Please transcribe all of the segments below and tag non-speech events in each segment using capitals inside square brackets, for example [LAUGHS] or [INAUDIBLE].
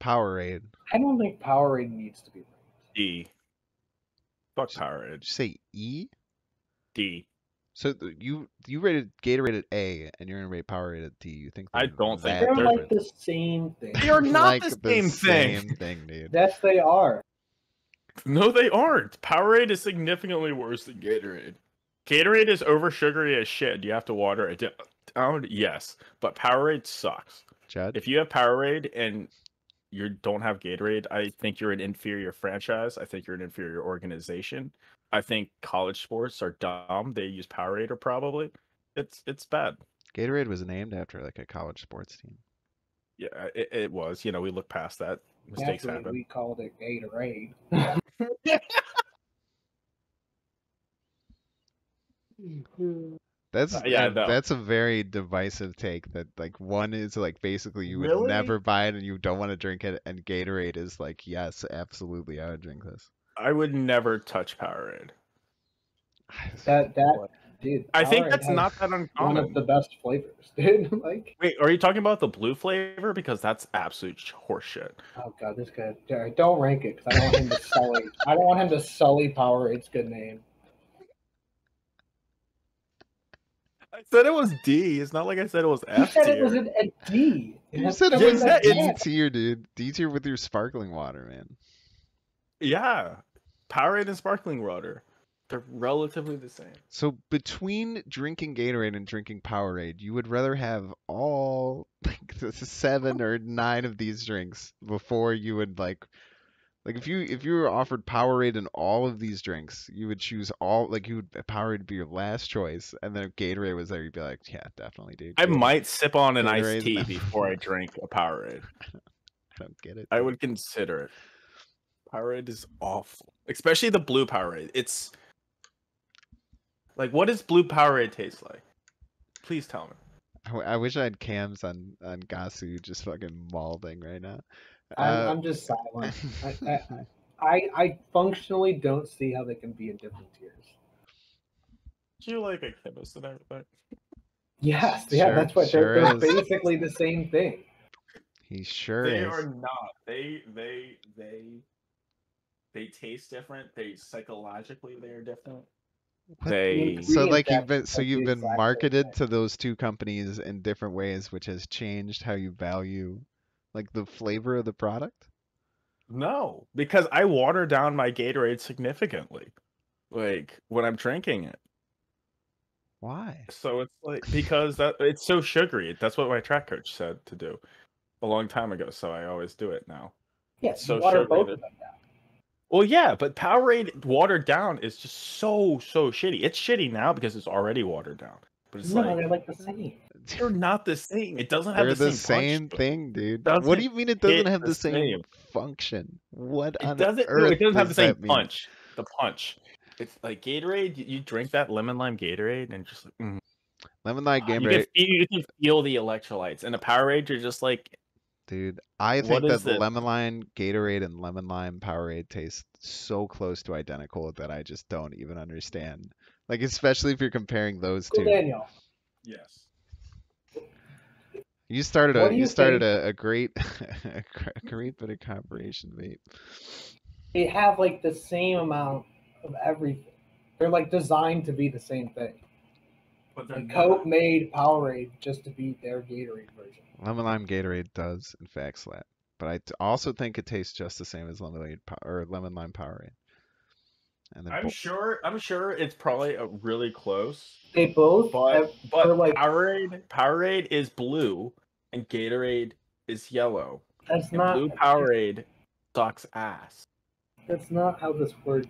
Powerade. I don't think Powerade needs to be ranked. D. Fuck Did Powerade. you say E? D. So th- you you rated Gatorade at A, and you're gonna rate Powerade at D. You think? I don't think They're they're like the same thing. They are not Like the same thing. same thing, dude. Yes, they are. No, they aren't. Powerade is significantly worse than Gatorade. Gatorade is over sugary as shit. You have to water it down. Oh, yes, but Powerade sucks. Judd. If you have Powerade and you don't have Gatorade, I think you're an inferior franchise. I think you're an inferior organization. I think college sports are dumb. They use Powerade probably. It's it's bad. Gatorade was named after like a college sports team. Yeah, it, it was. You know, we look past that. Mistakes Naturally, happen. we called it Gatorade. [LAUGHS] [LAUGHS] Mm-hmm. That's Uh, yeah, no. that's a very divisive take. That like one is like basically you would Really? never buy it and you don't want to drink it, and Gatorade is like yes, absolutely, I would drink this. I would never touch Powerade. [SIGHS] That that dude. I think that's not that uncommon. one uncommon. of the best flavors, [LAUGHS] dude. like, Wait, are you talking about the blue flavor? Because that's absolute horseshit. oh god, this guy. Don't rank it because I don't want him to sully. I don't want him to sully Powerade's good name. I said it was D. It's not like I said it was You F said it was an, a D. You said it was Yeah, D it's- that. tier, dude. D tier with your sparkling water, man. Yeah, Powerade and sparkling water, they're relatively the same. So between drinking Gatorade and drinking Powerade, you would rather have all [LAUGHS] like the seven or nine of these drinks before you would like like if you if you were offered Powerade and all of these drinks, you would choose all like you would Powerade would be your last choice, and then if Gatorade was there, you'd be like, yeah, definitely, dude. I might sip on an Gatorade iced tea before I drink a Powerade. [LAUGHS] I don't get it. I dude. would consider it. Powerade is awful, especially the blue Powerade. It's like, what does blue Powerade taste like? Please tell me. I w- I wish I had cams on on ggahsoo just fucking mauling right now. I'm, Uh, I'm just silent. [LAUGHS] I, I, I, I functionally don't see how they can be in different tiers. Do you like a chemist and everything? Yes, yeah, Sure- that's what sure they're, they're basically the same thing. he sure They is. are not. They they they they taste different. They psychologically they are different. The They So like you've been so you've been exact marketed thing. to those two companies in different ways, which has changed how you value like the flavor of the product. no, because I water down my Gatorade significantly, like when I'm drinking it. Why? So it's like because that it's so sugary. That's what my track coach said to do a long time ago. So I always do it now. Yes, so you water sugary both of them down. Well, yeah, but Powerade watered down is just so so shitty. It's shitty now because it's already watered down. But it's No, like they're like the same. They're not the same. It doesn't have They're the, the same, punch same thing, dude. Doesn't What do you mean it doesn't have the the same same. function? What It on doesn't. earth it doesn't have the same that mean? punch. The punch. It's like Gatorade. You, you drink that lemon lime Gatorade and just like mm, Lemon lime you, Gatorade, can, feel- you can feel the electrolytes. And a Powerade, you're just like dude. I What think that is the lemon lime Gatorade and lemon lime Powerade taste so close to identical that I just don't even understand. Like especially if you're comparing those Cool two. Daniel. yes. You started a you you started a, a great [LAUGHS] a great bit of cooperation, mate. They have like the same amount of everything. They're like designed to be the same thing. But they're Like not. Coke made Powerade just to be their Gatorade version. Lemon lime Gatorade does in fact slap, but I t- also think it tastes just the same as lemonade po- or lemon lime Powerade. And then I'm bo- sure. I'm sure it's probably a really close. They both But have, but like- Powerade Powerade is blue and Gatorade is yellow. that's And not blue Powerade sucks ass. that's not how this works.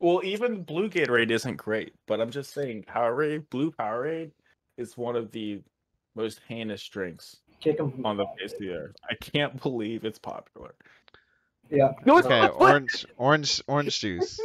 Well, even blue Gatorade isn't great, but I'm just saying Powerade, blue Powerade is one of the most heinous drinks Kick 'em from on the face of the earth. I can't [LAUGHS] believe it's popular. Yeah. No, it's okay, not. Orange orange orange juice.